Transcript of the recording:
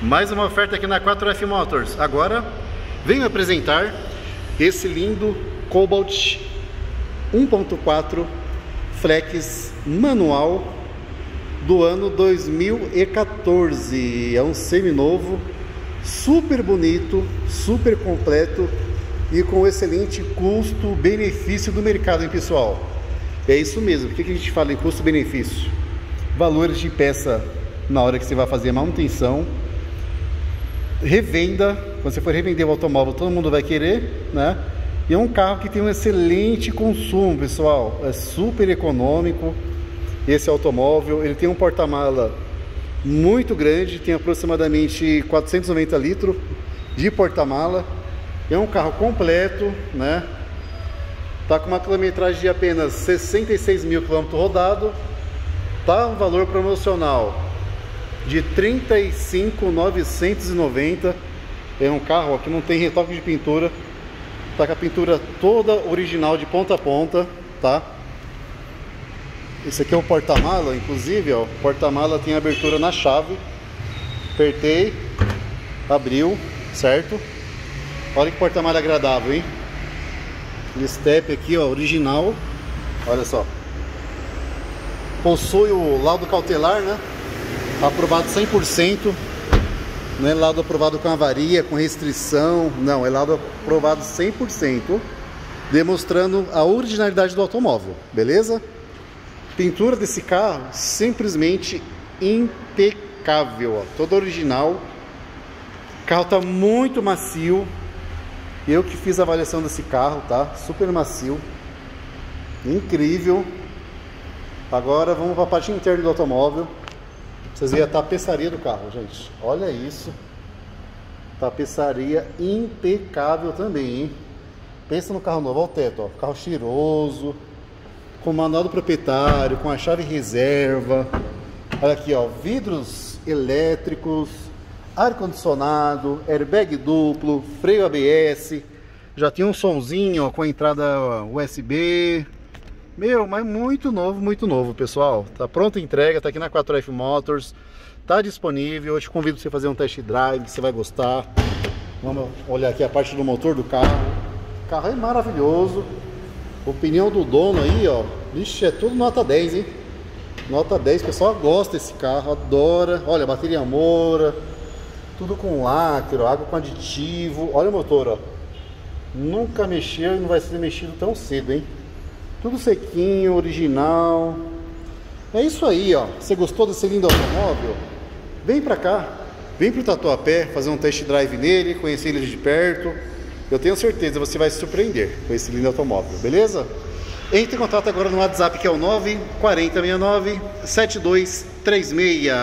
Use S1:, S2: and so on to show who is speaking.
S1: Mais uma oferta aqui na 4F Motors. Agora venho apresentar esse lindo Cobalt 1.4 Flex manual do ano 2014. É um seminovo, super bonito, super completo e com excelente custo-benefício do mercado, hein, pessoal? É isso mesmo. O que a gente fala em custo-benefício? Valores de peça na hora que você vai fazer a manutenção. Revenda, quando você for revender o automóvel, todo mundo vai querer, né? E é um carro que tem um excelente consumo, pessoal. É super econômico esse automóvel. Ele tem um porta-mala muito grande, tem aproximadamente 490 litros de porta-mala. É um carro completo, né? Tá com uma quilometragem de apenas 66 mil quilômetros rodado. Tá um valor promocional de 35.990. É um carro que não tem retoque de pintura. Tá com a pintura toda original de ponta a ponta, tá? Esse aqui é o porta-mala, inclusive, ó. O porta-mala tem abertura na chave. Apertei, abriu, certo? Olha que porta-mala agradável, hein? Step aqui, ó, original. Olha só. Possui o laudo cautelar, né? Aprovado 100%. Não é lado aprovado com avaria, com restrição. Não, é lado aprovado 100%. Demonstrando a originalidade do automóvel, beleza? Pintura desse carro simplesmente impecável, ó, toda original. O carro tá muito macio. Eu que fiz a avaliação desse carro, tá? Super macio. Incrível. Agora vamos para a parte interna do automóvel. Vocês verem a tapeçaria do carro, gente. Olha isso. Tapeçaria impecável também, hein? Pensa no carro novo, olha o teto, ó. Carro cheiroso. Com manual do proprietário, com a chave reserva. Olha aqui, ó. Vidros elétricos, ar-condicionado, airbag duplo, freio ABS. Já tem um sonzinho ó, com a entrada USB. Meu, mas muito novo, muito novo, pessoal. Tá pronta a entrega, tá aqui na 4F Motors. Tá disponível. Eu te convido para você fazer um test drive, você vai gostar. Vamos olhar aqui a parte do motor do carro. O carro é maravilhoso. Opinião do dono aí, ó. Vixe, é tudo nota 10, hein? Nota 10, o pessoal gosta desse carro, adora. Olha, bateria Moura, tudo com lacre, água com aditivo. Olha o motor, ó. Nunca mexeu e não vai ser mexido tão cedo, hein? Tudo sequinho, original. É isso aí, ó. Você gostou desse lindo automóvel? Vem pra cá. Vem pro Tatuapé fazer um test drive nele, conhecer ele de perto. Eu tenho certeza você vai se surpreender com esse lindo automóvel, beleza? Entre em contato agora no WhatsApp que é o 94069 7236.